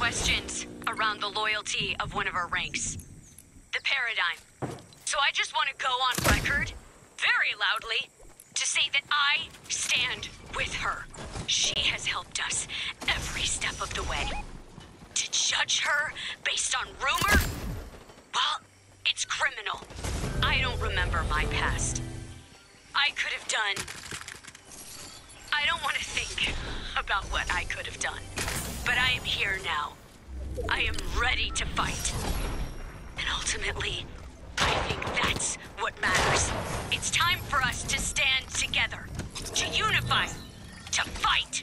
questions around the loyalty of one of our ranks. The Paradigm. So I just want to go on record, very loudly, to say that I stand with her. She has helped us every step of the way. To judge her based on rumor? Well, it's criminal. I don't remember my past. I could have done. I don't want to think about what I could have done. But I am here now. I am ready to fight. And ultimately, I think that's what matters. It's time for us to stand together, to unify, to fight,